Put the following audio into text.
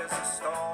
there's a storm.